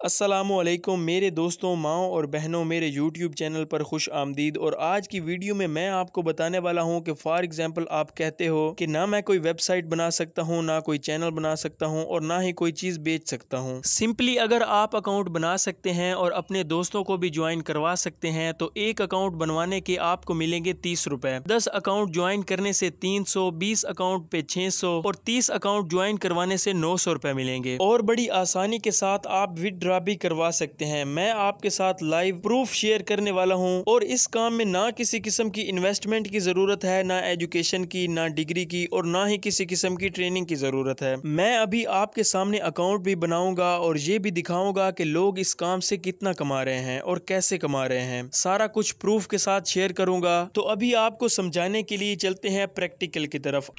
असलकुम मेरे दोस्तों, माओ और बहनों, मेरे यूट्यूब चैनल पर खुश आमदीद और आज की वीडियो में मैं आपको बताने वाला हूँ कि फॉर एग्जांपल आप कहते हो कि ना मैं कोई वेबसाइट बना सकता हूँ, ना कोई चैनल बना सकता हूँ और ना ही कोई चीज़ बेच सकता हूँ। सिंपली अगर आप अकाउंट बना सकते हैं और अपने दोस्तों को भी ज्वाइन करवा सकते हैं तो एक अकाउंट बनवाने के आपको मिलेंगे तीस रुपए। दस अकाउंट ज्वाइन करने से तीन सौ, बीस अकाउंट पे छह सौ और तीस अकाउंट ज्वाइन करवाने से नौ सौ रुपए मिलेंगे। और बड़ी आसानी के साथ आप विद विड्रा भी करवा सकते हैं। मैं आपके साथ लाइव प्रूफ शेयर करने वाला हूँ और इस काम में ना किसी किस्म की इन्वेस्टमेंट की ज़रूरत है, ना एजुकेशन की, ना डिग्री की और ना ही किसी किस्म की ट्रेनिंग की ज़रूरत है। मैं अभी आपके सामने अकाउंट भी बनाऊँगा और ये भी दिखाऊँगा कि लोग इस काम से कितना कमा रहे हैं और कैसे कमा रहे हैं। सारा कुछ प्रूफ के साथ शेयर करूँगा। तो अभी आपको समझाने के लिए चलते हैं प्रैक्टिकल की तरफ़।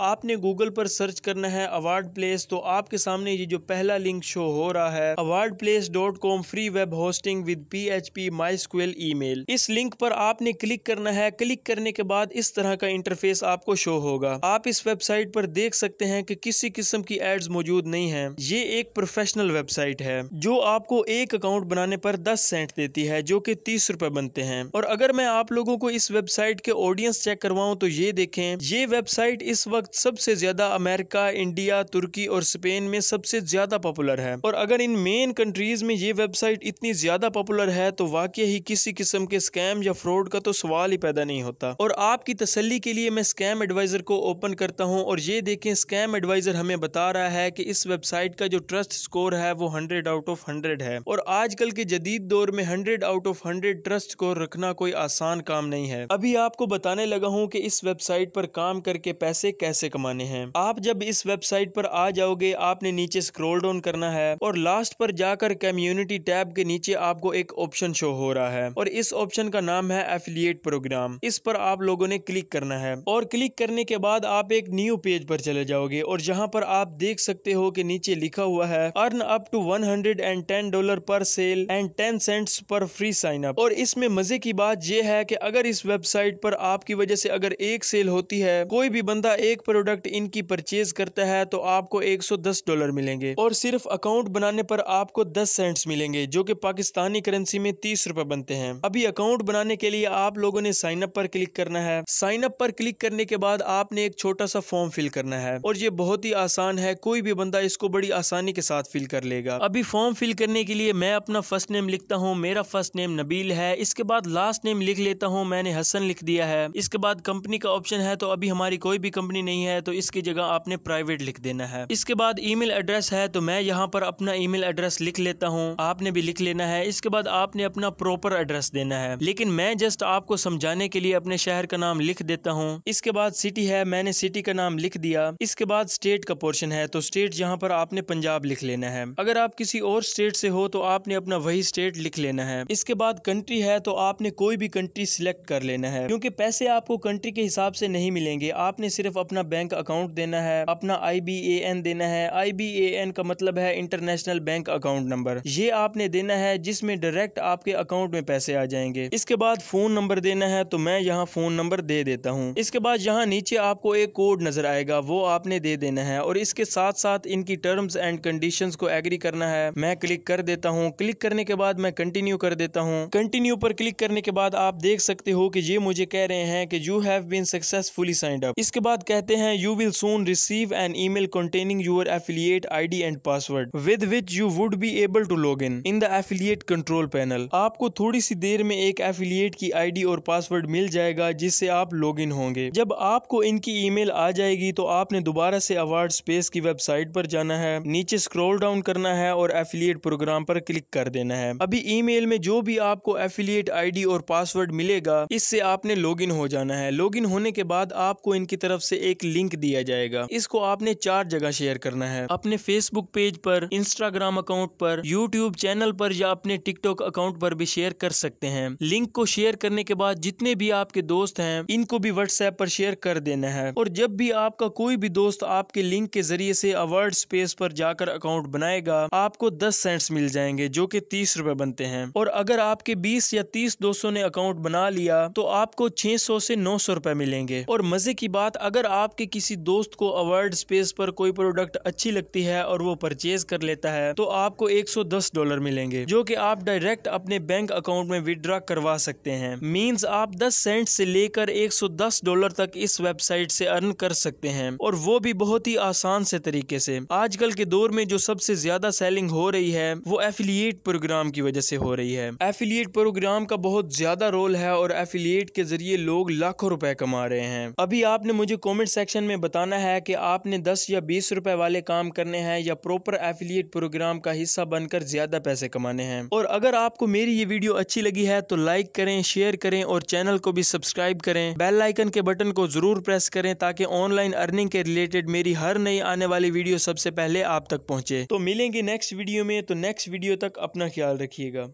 आपने गूगल पर सर्च करना है अवार्ड प्लेस तो आपके सामने ये जो पहला लिंक शो हो रहा है award place dot com free web hosting with P H P my SQL email इस लिंक पर आपने क्लिक करना है क्लिक करने के बाद इस तरह का इंटरफेस आपको शो होगा। आप इस वेबसाइट पर देख सकते हैं कि किसी किस्म की एड्स मौजूद नहीं है। ये एक प्रोफेशनल वेबसाइट है, जो आपको एक अकाउंट बनाने पर दस सेंट देती है, जो की तीस रूपए बनते हैं। और अगर मैं आप लोगों को इस वेबसाइट के ऑडियंस चेक करवाऊँ तो ये देखें, ये वेबसाइट इस वक्त वक्त सबसे ज़्यादा अमेरिका, इंडिया, तुर्की और स्पेन में सबसे ज़्यादा पॉपुलर है। और अगर इन मेन कंट्रीज़ में ये वेबसाइट इतनी ज़्यादा पॉपुलर है तो वाकई ही किसी किस्म के स्कैम या फ्रॉड का तो सवाल ही पैदा नहीं होता। और आपकी तसली के लिए मैं स्कैम एडवाइजर को ओपन करता हूँ और ये देखें, स्कैम एडवाइजर हमें बता रहा है की इस वेबसाइट का जो ट्रस्ट स्कोर है, वो हंड्रेड आउट ऑफ़ हंड्रेड है। और आजकल के जदीद दौर में hundred out of hundred trust score रखना कोई आसान काम नहीं है। अभी आपको बताने लगा हूँ की इस वेबसाइट पर काम करके पैसे कैसे पैसे कमाने हैं। आप जब इस वेबसाइट पर आ जाओगे, आपने नीचे स्क्रोल डाउन करना है और लास्ट पर जाकर कम्युनिटी टैब के नीचे आपको एक ऑप्शन शो हो रहा है और इस ऑप्शन का नाम है एफिलिएट प्रोग्राम। इस पर आप लोगों ने क्लिक करना है और क्लिक करने के बाद आप एक न्यू पेज पर चले जाओगे और जहाँ पर आप देख सकते हो कि नीचे लिखा हुआ है, earn up to one hundred and ten dollar per sale and ten cents per free sign up. और इसमें मज़े की बात यह है कि अगर इस वेबसाइट पर आपकी वजह से अगर एक सेल होती है, कोई भी बंदा एक प्रोडक्ट इनकी परचेज करता है तो आपको 110 डॉलर मिलेंगे। और सिर्फ़ अकाउंट बनाने पर आपको 10 सेंट्स मिलेंगे, जो कि पाकिस्तानी करेंसी में तीस रुपए बनते हैं। अभी अकाउंट बनाने के लिए आप लोगों ने साइन अप पर क्लिक करना है। साइन अप पर क्लिक करने के बाद आपने एक छोटा सा फॉर्म फिल करना है। और ये बहुत ही आसान है, कोई भी बंदा इसको बड़ी आसानी के साथ फिल कर लेगा। अभी फॉर्म फिल करने के लिए मैं अपना फ़र्स्ट नेम लिखता हूँ, मेरा फ़र्स्ट नेम नबील है। इसके बाद लास्ट नेम लिख लेता हूँ, मैंने हसन लिख दिया है। इसके बाद कंपनी का ऑप्शन है तो अभी हमारी कोई भी कंपनी नहीं है तो इसकी जगह आपने प्राइवेट लिख देना है। इसके बाद ईमेल एड्रेस है तो मैं यहाँ पर अपना ईमेल एड्रेस लिख लेता हूँ। आपने भी लिख लेना है। इसके बाद आपने अपना प्रॉपर एड्रेस देना है। लेकिन मैं जस्ट आपको समझाने के लिए अपने शहर का नाम लिख देता हूँ। इसके बाद सिटी है, मैंने सिटी का नाम लिख दिया। इसके बाद स्टेट का पोर्शन है तो स्टेट यहाँ पर आपने पंजाब लिख लेना है। अगर आप किसी और स्टेट से हो तो आपने अपना वही स्टेट लिख लेना है। इसके बाद कंट्री है तो आपने कोई भी कंट्री सिलेक्ट कर लेना है। क्योंकि पैसे आपको कंट्री के हिसाब से नहीं मिलेंगे। आपने सिर्फ़ अपना बैंक अकाउंट देना है, अपना आई बी ए एन देना है। आई बी ए एन का मतलब है इंटरनेशनल बैंक अकाउंट नंबर ये आपने देना है जिसमें डायरेक्ट आपके अकाउंट में पैसे आ जाएँगे। इसके बाद फ़ोन नंबर देना है तो मैं यहाँ फ़ोन नंबर दे देता हूँ। इसके बाद यहाँ नीचे आपको एक कोड नज़र आएगा, वो आपने दे देना है। और इसके साथ साथ इनकी टर्म्स एंड कंडीशंस को एग्री करना है। मैं क्लिक कर देता हूँ। क्लिक करने के बाद मैं कंटिन्यू कर देता हूँ। कंटिन्यू पर क्लिक करने के बाद आप देख सकते हो कि ये मुझे कह रहे हैं कि you have been successfully signed up इसके बाद कहते हैं you will soon receive an email containing your affiliate ID and password, with which you would be able to log in. In the affiliate control panel, आपको थोड़ी सी देर में एक affiliate की ID और पासवर्ड मिल जाएगा, जिससे आप लॉग इन होंगे। जब आपको इनकी ईमेल आ जाएगी तो आपने दोबारा से अवार्ड स्पेस की वेबसाइट पर जाना है, नीचे स्क्रॉल डाउन करना है और एफिलियट प्रोग्राम पर क्लिक कर देना है। अभी ईमेल में जो भी आपको एफिलिएट आईडी और पासवर्ड मिलेगा, इससे आपने लॉगिन हो जाना है। लॉगिन होने के बाद आपको इनकी तरफ़ से एक लिंक दिया जाएगा। इसको आपने चार जगह शेयर करना है। अपने फेसबुक पेज पर इंस्टाग्राम अकाउंट पर यूट्यूब चैनल पर या अपने टिकटॉक अकाउंट पर भी शेयर कर सकते हैं। लिंक को शेयर करने के बाद जितने भी आपके दोस्त हैं, इनको भी व्हाट्सएप पर शेयर कर देना है। और जब भी आपका कोई भी दोस्त आपके लिंक के ज़रिए से अवार्ड स्पेस पर जाकर अकाउंट बनाएगा, आपको दस सेंट्स मिल जाएँगे, जो की तीस रूपए बनते हैं। और अगर आपके बीस या तीस दोस्तों ने अकाउंट बना लिया तो आपको छह सौ से नौ सौ रूपए मिलेंगे। और मज़े की बात, अगर आपके किसी दोस्त को अवार्ड स्पेस पर कोई प्रोडक्ट अच्छी लगती है और वो परचेज कर लेता है तो आपको 110 डॉलर मिलेंगे, जो कि आप डायरेक्ट अपने बैंक अकाउंट में विड्रॉ करवा सकते हैं। मींस आप 10 सेंट से लेकर 110 डॉलर तक इस वेबसाइट से अर्न कर सकते हैं, और वो भी बहुत ही आसान से तरीके से। आजकल के दौर में जो सबसे ज़्यादा सेलिंग हो रही है, वो एफिलिएट प्रोग्राम की वजह से हो रही है। एफिलिएट प्रोग्राम का बहुत ज़्यादा रोल है और एफिलिएट के ज़रिए लोग लाखों रुपए कमा रहे हैं। अभी आपने मुझे कमेंट सेक्शन में बताना है कि आपने 10 या 20 रुपए वाले काम करने हैं या प्रॉपर एफिलिएट प्रोग्राम का हिस्सा बनकर ज़्यादा पैसे कमाने हैं। और अगर आपको मेरी ये वीडियो अच्छी लगी है तो लाइक करें शेयर करें और चैनल को भी सब्सक्राइब करें। बेल आइकन के बटन को ज़रूर प्रेस करें ताकि ऑनलाइन अर्निंग के रिलेटेड मेरी हर नई आने वाली वीडियो सबसे पहले आप तक पहुँचे। तो मिलेंगे नेक्स्ट वीडियो में तो नेक्स्ट वीडियो तक अपना ख्याल रखिएगा।